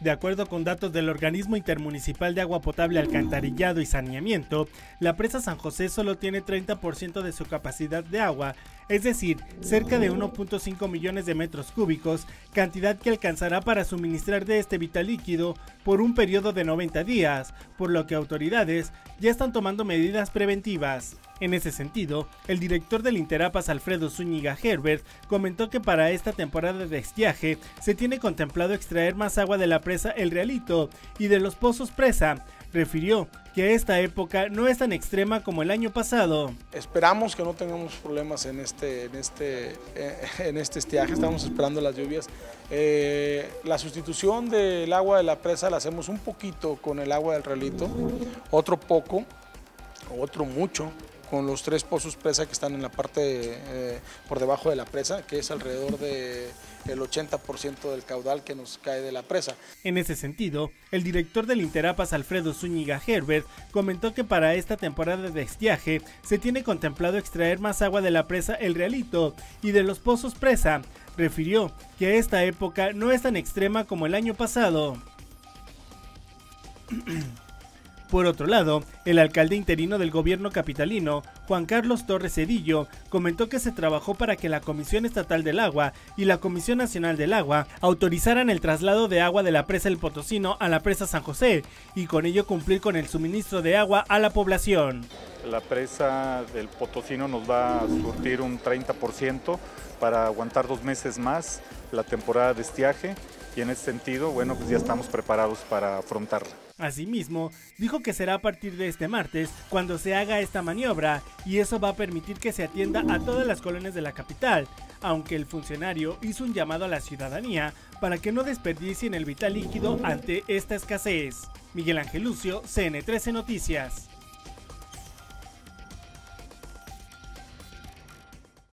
De acuerdo con datos del Organismo Intermunicipal de Agua Potable, Alcantarillado y Saneamiento, la presa San José solo tiene 30% de su capacidad de agua, es decir, cerca de 1.5 millones de metros cúbicos, cantidad que alcanzará para suministrar de este vital líquido por un periodo de 90 días, por lo que autoridades ya están tomando medidas preventivas. En ese sentido, el director del Interapas Alfredo Zúñiga Herbert comentó que para esta temporada de estiaje se tiene contemplado extraer más agua de la presa El Realito y de los pozos presa. Refirió que esta época no es tan extrema como el año pasado. Esperamos que no tengamos problemas en este, en este, eh, en este estiaje, estamos esperando las lluvias. Eh, la sustitución del agua de la presa la hacemos un poquito con el agua del realito, otro poco, otro mucho, con los tres pozos presa que están en la parte eh, por debajo de la presa, que es alrededor del el 80% del caudal que nos cae de la presa. En ese sentido, el director del Interapas Alfredo Zúñiga Herbert comentó que para esta temporada de estiaje se tiene contemplado extraer más agua de la presa El Realito y de los pozos presa. Refirió que esta época no es tan extrema como el año pasado. Por otro lado, el alcalde interino del gobierno capitalino, Juan Carlos Torres Cedillo, comentó que se trabajó para que la Comisión Estatal del Agua y la Comisión Nacional del Agua autorizaran el traslado de agua de la presa El Potosino a la presa San José y con ello cumplir con el suministro de agua a la población. La presa del Potosino nos va a surtir un 30% para aguantar dos meses más la temporada de estiaje y en ese sentido, bueno, pues ya estamos preparados para afrontarla. Asimismo, dijo que será a partir de este martes cuando se haga esta maniobra y eso va a permitir que se atienda a todas las colonias de la capital, aunque el funcionario hizo un llamado a la ciudadanía para que no desperdicien el vital líquido ante esta escasez. Miguel Ángel Lucio, CN13 Noticias.